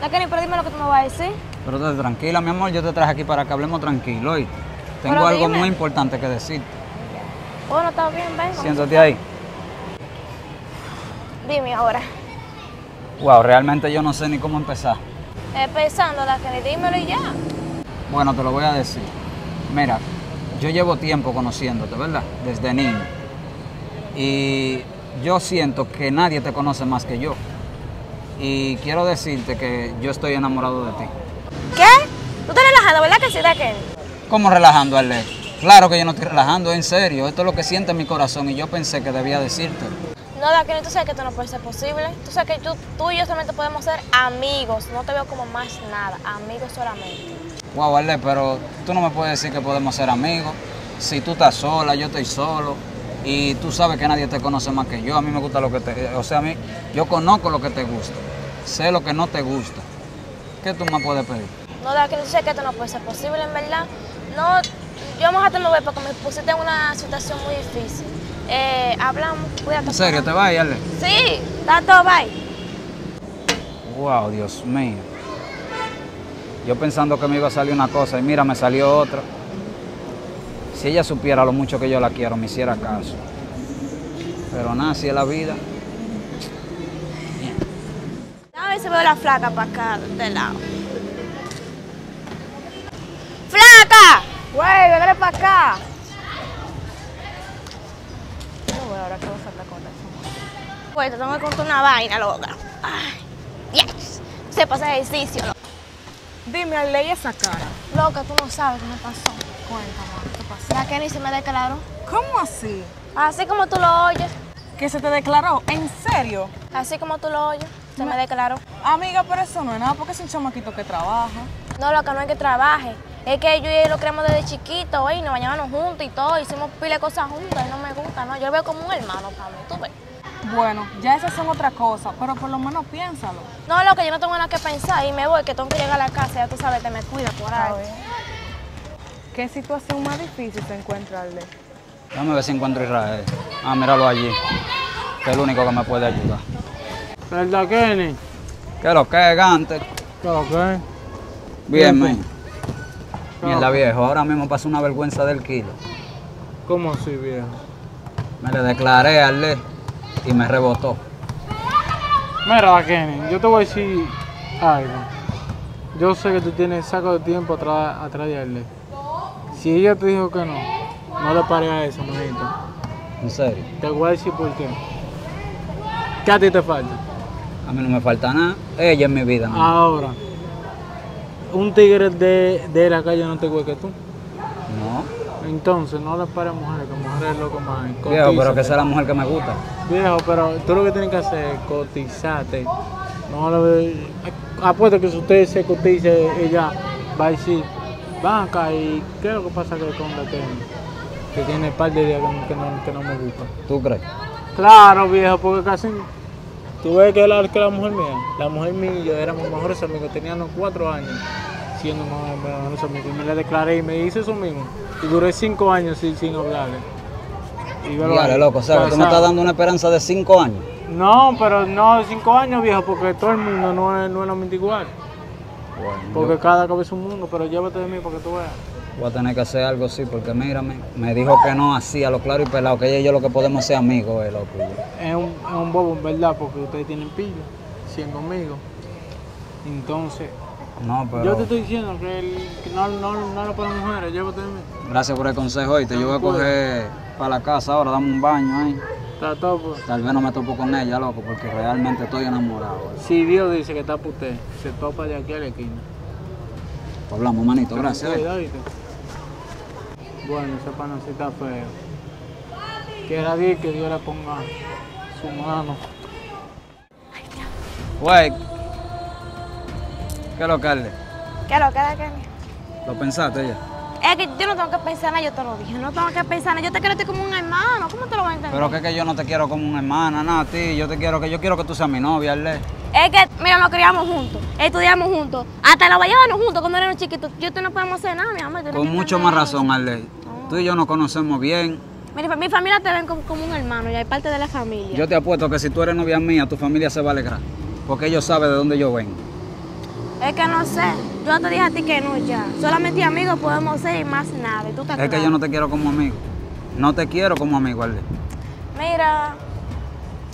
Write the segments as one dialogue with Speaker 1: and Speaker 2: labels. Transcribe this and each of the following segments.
Speaker 1: La pero dime lo que tú me vas a decir.
Speaker 2: Pero te- tranquila, mi amor, yo te traje aquí para que hablemos tranquilo, ¿oíste? Tengo
Speaker 1: Pero
Speaker 2: algo
Speaker 1: dime.
Speaker 2: muy importante que decirte.
Speaker 1: Bueno, está bien, ven.
Speaker 2: Siéntate ahí.
Speaker 1: Dime ahora.
Speaker 2: Wow, realmente yo no sé ni cómo empezar.
Speaker 1: Empezando, la Kenny, dímelo y ya.
Speaker 2: Bueno, te lo voy a decir. Mira, yo llevo tiempo conociéndote, ¿verdad? Desde niño. Y yo siento que nadie te conoce más que yo. Y quiero decirte que yo estoy enamorado de ti.
Speaker 1: ¿Qué? ¿Tú estás relajando, verdad que sí, Kenny?
Speaker 2: ¿Cómo relajando, Ale? Claro que yo no estoy relajando, en serio. Esto es lo que siente mi corazón y yo pensé que debía decirte.
Speaker 1: No, Kenny, tú sabes que esto no puede ser posible. Tú sabes que tú, tú y yo solamente podemos ser amigos. No te veo como más nada. Amigos solamente.
Speaker 2: Wow, Ale, pero tú no me puedes decir que podemos ser amigos. Si tú estás sola, yo estoy solo. Y tú sabes que nadie te conoce más que yo. A mí me gusta lo que te... O sea, a mí, yo conozco lo que te gusta. Sé lo que no te gusta. ¿Qué tú me puedes pedir?
Speaker 1: No, la tú sabes que esto no puede ser posible, en verdad. No, yo vamos a tener ver porque me pusiste en una situación muy difícil. Eh, hablamos, cuídate.
Speaker 2: ¿En serio te vas, Ale?
Speaker 1: Sí, está todo, bye.
Speaker 2: Wow, Dios mío. Yo pensando que me iba a salir una cosa y mira, me salió otra. Si ella supiera lo mucho que yo la quiero, me hiciera caso. Pero nada, así es la vida.
Speaker 1: Si veo la flaca para acá, de lado. ¡Flaca!
Speaker 3: Güey, véngale para acá. No, güey, ahora que voy a saltar con eso.
Speaker 1: Pues te tengo que contar una vaina, loca. Ay, yes. Se pasa ejercicio, loca.
Speaker 3: Dime, ley esa cara.
Speaker 1: Loca, tú no sabes qué me pasó.
Speaker 3: Cuéntame, ¿qué pasó?
Speaker 1: La Kenny se me declaró.
Speaker 3: ¿Cómo así?
Speaker 1: Así como tú lo oyes.
Speaker 3: ¿Que se te declaró? ¿En serio?
Speaker 1: Así como tú lo oyes. Se me declaró.
Speaker 3: Amiga, pero eso no es nada porque es un chamaquito que trabaja.
Speaker 1: No, loca, no es que trabaje. Es que yo y él lo creamos desde chiquito, ¿eh? y nos bañábamos juntos y todo. Hicimos pile de cosas juntas y no me gusta, ¿no? Yo lo veo como un hermano para mí, tú ves.
Speaker 3: Bueno, ya esas son otra cosa, pero por lo menos piénsalo.
Speaker 1: No, loca, yo no tengo nada que pensar y me voy, que tengo que llegar a la casa. Ya tú sabes, te me cuida por ahí.
Speaker 3: ¿Qué situación más difícil se encuentra, Ale?
Speaker 2: Déjame ver si encuentro a Israel. Ah, míralo allí. Que es el único que me puede ayudar.
Speaker 4: ¿Verdad, Kenny?
Speaker 2: ¿Qué es lo que es, Gante?
Speaker 4: ¿Qué lo que es?
Speaker 2: Bien, men. Mierda, viejo, ahora mismo pasó una vergüenza del kilo.
Speaker 4: ¿Cómo así, viejo?
Speaker 2: Me le declaré a Ale y me rebotó.
Speaker 4: Mira, Kenny, yo te voy a decir algo. Yo sé que tú tienes saco de tiempo atrás, atrás de él. Si ella te dijo que no, no le pare a eso, manito.
Speaker 2: En serio.
Speaker 4: Te voy a decir por qué. ¿Qué a ti te falta?
Speaker 2: A mí no me falta nada. Ella es mi vida. ¿no?
Speaker 4: Ahora, un tigre de, de la calle no te igual que tú.
Speaker 2: No.
Speaker 4: Entonces, no le pares a mujeres, que mujeres es loco más.
Speaker 2: Viejo, pero que
Speaker 4: Cotízate.
Speaker 2: esa es la mujer que me gusta.
Speaker 4: Viejo, pero tú lo que tienes que hacer es cotizarte. No lo Apuesto que si usted se cotice, ella va a decir, banca, ¿y qué es lo que pasa que con la que, que tiene par de días que no, que no me gusta?
Speaker 2: ¿Tú crees?
Speaker 4: Claro, viejo, porque casi. Tú ves que la, que la mujer mía, la mujer mía y yo éramos mejores amigos, teníamos cuatro años siendo mejores, amigos. Y me le declaré y me hice eso mismo. Y duré cinco años sin, sin hablarle. Y
Speaker 2: loco, ¿sabes? Tú me estás dando una esperanza de cinco años.
Speaker 4: No, pero no de cinco años, viejo, porque todo el mundo no es, no es lo mismo igual.
Speaker 2: Bueno,
Speaker 4: Porque cada cabeza es un mundo, pero llévate de mí para que tú veas.
Speaker 2: Voy a tener que hacer algo así, porque mírame, me dijo que no así, a lo claro y pelado, que ella y yo lo que podemos ser amigos, eh, loco.
Speaker 4: Es un, es un bobo, en verdad, porque ustedes tienen pila, siendo amigos. Entonces,
Speaker 2: No, pero...
Speaker 4: yo te estoy diciendo que, el- que no, no, no lo para mujeres, llévate de mí.
Speaker 2: Gracias por el consejo, oíste. Yo voy a coger para la casa ahora, dame un baño ahí.
Speaker 4: Está todo, pues.
Speaker 2: Tal vez no me topo con ella, loco, porque realmente estoy enamorado. eh.
Speaker 4: Si Dios dice que está para usted, se topa de aquí a la esquina.
Speaker 2: Hablamos, manito, gracias.
Speaker 4: Bueno, ese panacito está feo. Quiera Dios que Dios le ponga su mano.
Speaker 2: Güey, ¿qué es lo que Ale?
Speaker 1: ¿Qué lo Kenny?
Speaker 2: ¿Lo pensaste ya?
Speaker 1: Es que yo no tengo que pensar nada, yo te lo dije. No tengo que pensar nada. Yo te quiero a ti como un hermano. ¿Cómo te lo voy a entender?
Speaker 2: Pero que, es que yo no te quiero como una hermana, nada, a ti. Yo te quiero que yo quiero que tú seas mi novia, Ale.
Speaker 1: Es que, mira, nos criamos juntos, estudiamos juntos, hasta nos bañábamos juntos cuando éramos chiquitos. Yo y tú no podemos hacer nada, mi amor. tú
Speaker 2: Con mucho más razón, Ale. Tú y yo nos conocemos bien.
Speaker 1: Mira, mi familia te ven como, como un hermano, ya hay parte de la familia.
Speaker 2: Yo te apuesto que si tú eres novia mía, tu familia se va a alegrar. Porque ellos saben de dónde yo vengo.
Speaker 1: Es que no sé. Yo te dije a ti que no ya. Solamente amigos podemos ser y más nada. ¿Y tú te
Speaker 2: Es que yo no te quiero como amigo. No te quiero como amigo, Arley.
Speaker 1: Mira,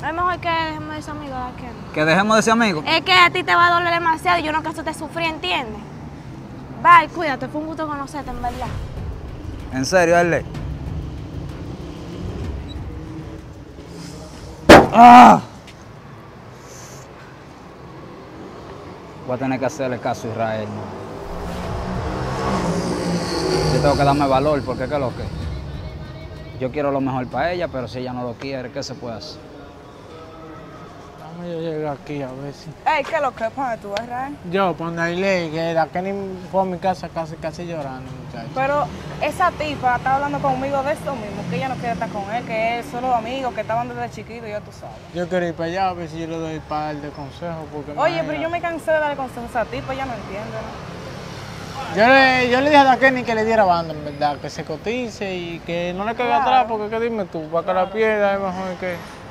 Speaker 1: es mejor que dejemos de ser amigos de aquel.
Speaker 2: Que dejemos de ser amigos.
Speaker 1: Es que a ti te va a doler demasiado y yo no quiero te sufrir, ¿entiendes? Bye, cuídate. Fue un gusto conocerte, en verdad.
Speaker 2: En serio, Arley. ¡Ah! Voy a tener que hacerle caso a Israel. ¿no? Yo tengo que darme valor porque ¿qué es lo que? Yo quiero lo mejor para ella, pero si ella no lo quiere, ¿qué se puede hacer?
Speaker 4: Vamos yo llego aquí a ver si.
Speaker 3: Ey, ¿qué es lo que pasa tú, Israel?
Speaker 4: Yo, pues ley que de aquel ni fue a mi casa casi, casi llorando, muchacho.
Speaker 3: Pero esa tipa está hablando conmigo de esto mismo, que ella no quiere estar con él, que es solo amigos, que estaban desde chiquito, ya tú sabes.
Speaker 4: Yo quiero ir para allá a ver si yo le doy par de consejos. Porque
Speaker 3: Oye, pero yo me cansé de darle consejos a esa tipa, ella no entiende, ¿no?
Speaker 4: Yo le, yo le dije a Kenny que le diera banda, en verdad, que se cotice y que no le caiga
Speaker 3: Claro.
Speaker 4: atrás, porque que dime tú, para que la pierda es mejor que.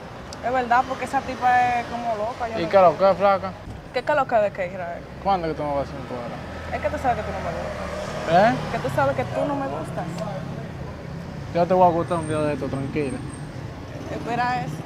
Speaker 3: Es verdad, porque esa tipa es como loca. Yo
Speaker 4: ¿Y
Speaker 3: no
Speaker 4: qué lo que, flaca?
Speaker 3: ¿Qué es lo que de qué, Israel?
Speaker 4: ¿Cuándo que tú me vas a hacer un cuadro?
Speaker 3: Es que tú sabes que tú no me gustas.
Speaker 4: ¿Eh?
Speaker 3: Que tú sabes que tú no me gustas.
Speaker 4: Yo te voy a gustar un día de esto, tranquila.
Speaker 3: Espera eso.